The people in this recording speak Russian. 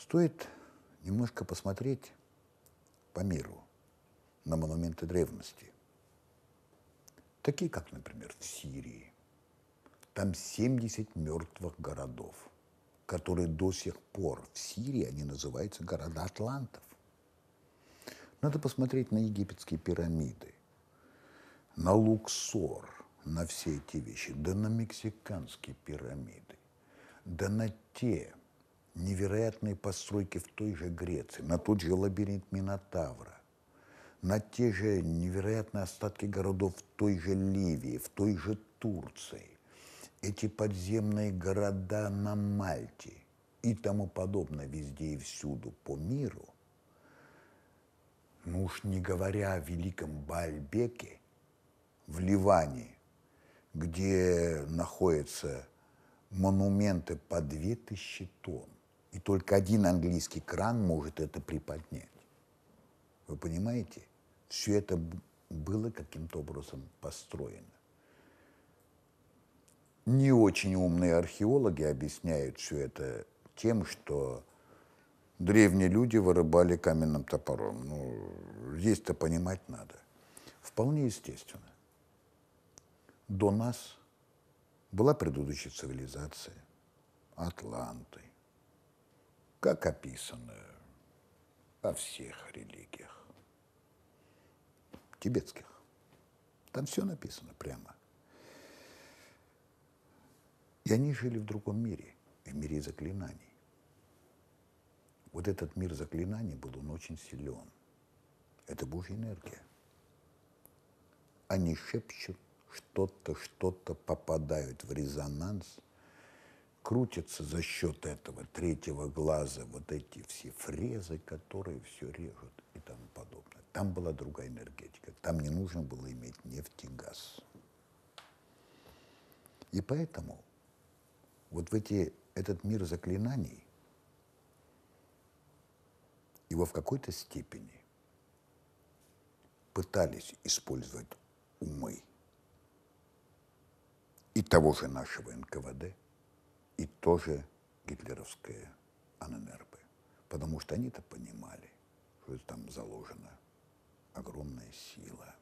Стоит немножко посмотреть по миру на монументы древности. Такие, как, например, в Сирии. Там 70 мертвых городов, которые до сих пор в Сирии, они называются города атлантов. Надо посмотреть на египетские пирамиды, на Луксор, на все эти вещи, да на мексиканские пирамиды, да на те невероятные постройки в той же Греции, на тот же лабиринт Минотавра, на те же невероятные остатки городов в той же Ливии, в той же Турции, эти подземные города на Мальте и тому подобное везде и всюду по миру, ну уж не говоря о великом Бальбеке в Ливане, где находятся монументы по 2000 тонн, и только один английский кран может это приподнять. Вы понимаете? Все это было каким-то образом построено. Не очень умные археологи объясняют все это тем, что древние люди вырубали каменным топором. Ну, здесь-то понимать надо. Вполне естественно. До нас была предыдущая цивилизация, Атланты, как описано во всех религиях тибетских. Там все написано прямо. И они жили в другом мире, в мире заклинаний. Вот этот мир заклинаний был, он очень силен. Это Божья энергия. Они шепчут что-то, что-то попадают в резонанс, крутятся за счет этого третьего глаза вот эти все фрезы, которые все режут и тому подобное. Там была другая энергетика. Там не нужно было иметь нефть и газ. И поэтому вот в эти, этот мир заклинаний, его в какой-то степени пытались использовать умы и того же нашего НКВД, тоже гитлеровское АННРП. Потому что они-то понимали, что там заложена огромная сила.